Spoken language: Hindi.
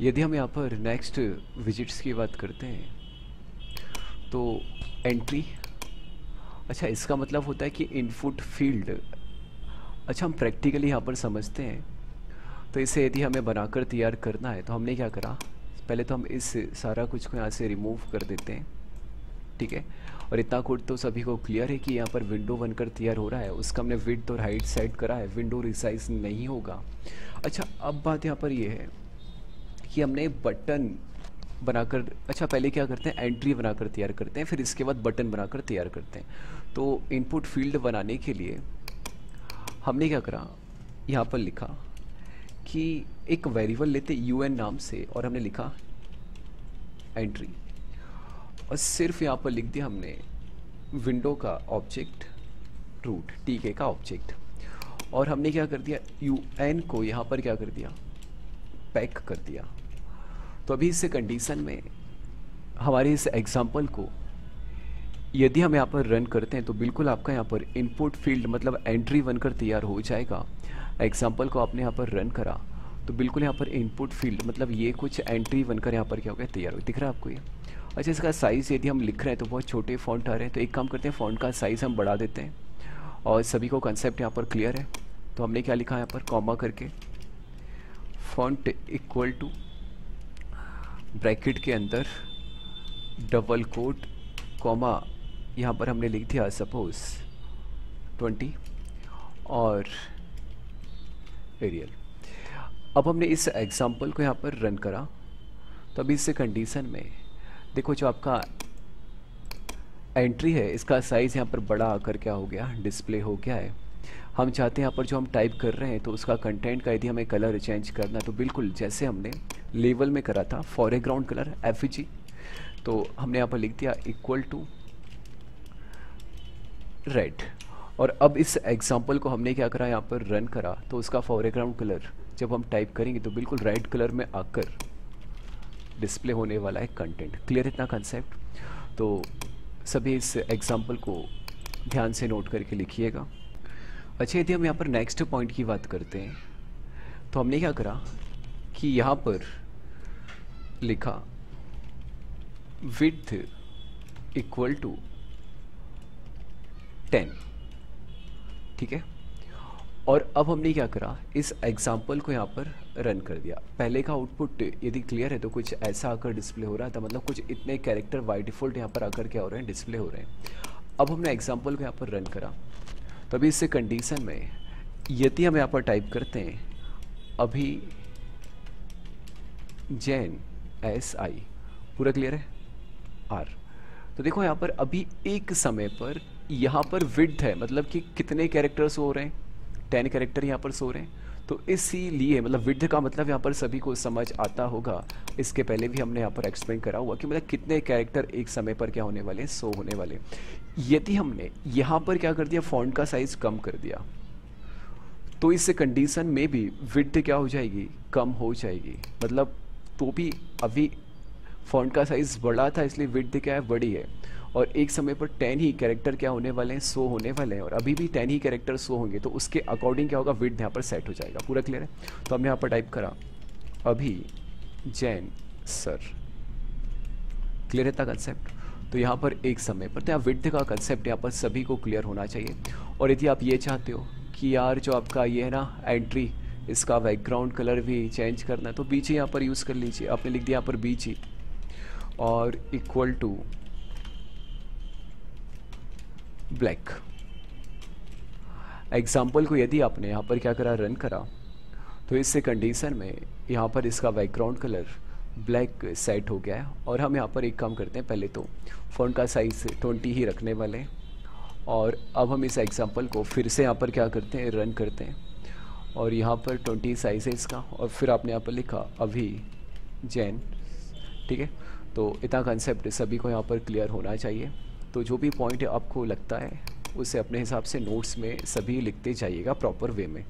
यदि हम यहाँ पर नेक्स्ट विजिट्स की बात करते हैं तो एंट्री अच्छा इसका मतलब होता है कि इनपुट फ़ील्ड अच्छा हम प्रैक्टिकली यहाँ पर समझते हैं। तो इसे यदि हमें बनाकर तैयार करना है तो हमने क्या करा? पहले तो हम इस सारा कुछ को यहाँ से रिमूव कर देते हैं, ठीक है? और इतना कोड तो सभी को क्लियर है कि यहाँ पर विंडो बनकर तैयार हो रहा है। उसका हमने विड और हाइट सेट करा है। विंडो रिसाइज नहीं होगा। अच्छा अब बात यहाँ पर ये है। कि हमने बटन बनाकर अच्छा पहले क्या करते हैं? एंट्री बनाकर तैयार करते हैं, फिर इसके बाद बटन बनाकर तैयार करते हैं। तो इनपुट फ़ील्ड बनाने के लिए हमने क्या करा? यहाँ पर लिखा कि एक वेरिएबल लेते यू एन नाम से, और हमने लिखा एंट्री और सिर्फ़ यहाँ पर लिख दिया हमने विंडो का ऑब्जेक्ट रूट टी के का ऑब्जेक्ट और हमने क्या कर दिया? यू एन को यहाँ पर क्या कर दिया? पैक कर दिया। तो अभी इस कंडीशन में हमारे इस एग्ज़ाम्पल को यदि हम यहाँ पर रन करते हैं तो बिल्कुल आपका यहाँ पर इनपुट फ़ील्ड मतलब एंट्री बनकर तैयार हो जाएगा। एग्ज़ाम्पल को आपने यहाँ पर रन करा तो बिल्कुल यहाँ पर इनपुट फ़ील्ड मतलब ये कुछ एंट्री बनकर यहाँ पर क्या हो गया, तैयार हो दिख रहा है आपको ये? अच्छा इसका साइज़ यदि हम लिख रहे हैं तो बहुत छोटे फॉन्ट आ रहे हैं। तो एक काम करते हैं फॉन्ट का साइज़ हम बढ़ा देते हैं, और सभी को कंसेप्ट यहाँ पर क्लियर है। तो हमने क्या लिखा है यहाँ पर? कॉमा करके फॉन्ट इक्वल टू ब्रैकेट के अंदर डबल कोट, कॉमा, यहाँ पर हमने लिख दिया सपोज़ ट्वेंटी और एरियल अब हमने इस एग्ज़ाम्पल को यहाँ पर रन करा। तो अभी इस कंडीशन में, देखो जो आपका एंट्री है, इसका साइज़ यहाँ पर बड़ा आकर क्या हो गया डिस्प्ले हो गया है। हम चाहते हैं यहाँ पर जो हम टाइप कर रहे हैं तो उसका कंटेंट का यदि हमें कलर चेंज करना तो बिल्कुल जैसे हमने लेवल में करा था फॉरग्राउंड कलर एफजी तो हमने यहाँ पर लिख दिया इक्वल टू रेड और अब इस एग्ज़ाम्पल को हमने क्या करा, यहाँ पर रन करा तो उसका फॉरग्राउंड कलर जब हम टाइप करेंगे तो बिल्कुल रेड कलर में आकर डिस्प्ले होने वाला है कंटेंट क्लियर इतना कंसेप्ट तो सभी इस एग्ज़ाम्पल को ध्यान से नोट करके लिखिएगा। अच्छा यदि हम यहाँ पर नेक्स्ट पॉइंट की बात करते हैं तो हमने क्या करा कि यहाँ पर लिखा विथ इक्वल टू टेन ठीक है? और अब हमने क्या करा, इस एग्ज़ाम्पल को यहाँ पर रन कर दिया। पहले का आउटपुट यदि क्लियर है तो कुछ ऐसा आकर डिस्प्ले हो रहा था मतलब कुछ इतने कैरेक्टर बाई डिफ़ॉल्ट यहाँ पर आकर क्या हो रहे हैं डिस्प्ले हो रहे हैं। अब हमने एग्ज़ाम्पल को यहाँ पर रन करा। तो अभी इससे कंडीशन में यदि हम यहाँ पर टाइप करते हैं, अभी जैन एस आई पूरा क्लियर है? आर तो देखो यहाँ पर अभी एक समय पर यहाँ पर विड्थ है मतलब कि कितने कैरेक्टर्स हो रहे हैं? टेन कैरेक्टर यहाँ पर सो रहे हैं। तो इसीलिए मतलब विड का मतलब यहाँ पर सभी को समझ आता होगा। इसके पहले भी हमने यहाँ पर एक्सप्लेन करा हुआ कि मतलब कितने कैरेक्टर एक समय पर क्या होने वाले सो होने वाले यदि हमने यहाँ पर क्या कर दिया फॉन्ट का साइज़ कम कर दिया तो इस कंडीशन में भी विड क्या हो जाएगी? कम हो जाएगी। मतलब तो भी अभी फॉन्ट का साइज़ बड़ा था, इसलिए विड क्या है? बड़ी है। और एक समय पर टेन ही कैरेक्टर क्या होने वाले हैं? सो होने वाले हैं। और अभी भी टेन ही कैरेक्टर सो होंगे तो उसके अकॉर्डिंग क्या होगा? विड यहाँ पर सेट हो जाएगा। पूरा क्लियर है? तो हमने यहाँ पर टाइप करा। अभी जैन सर। क्लियर है था कंसेप्ट तो यहाँ पर एक समय पर तो यहाँ विड का कंसेप्ट यहाँ पर सभी को क्लियर होना चाहिए। और यदि आप ये चाहते हो कि यार जो आपका ये है ना एंट्री इसका बैकग्राउंड कलर भी चेंज करना है तो बीच ही यहाँ पर यूज़ कर लीजिए। आपने लिख दिया यहाँ पर बीच ही। और इक्वल टू ब्लैक। एग्ज़ाम्पल को यदि आपने यहाँ पर क्या करा रन करा तो इससे कंडीशन में यहाँ पर इसका बैकग्राउंड कलर ब्लैक सेट हो गया है और हम यहाँ पर एक काम करते हैं पहले तो फ़ोन का साइज़ ट्वेंटी ही रखने वाले और अब हम इस एग्ज़ाम्पल को फिर से यहाँ पर क्या करते हैं रन करते हैं और यहाँ पर ट्वेंटी साइज़ है इसका और फिर आपने यहाँ पर लिखा अभी जैन, ठीक है? तो इतना कंसेप्ट सभी को यहाँ पर क्लियर होना चाहिए। तो जो भी पॉइंट आपको लगता है, उसे अपने हिसाब से नोट्स में सभी लिखते जाइएगा प्रॉपर वे में।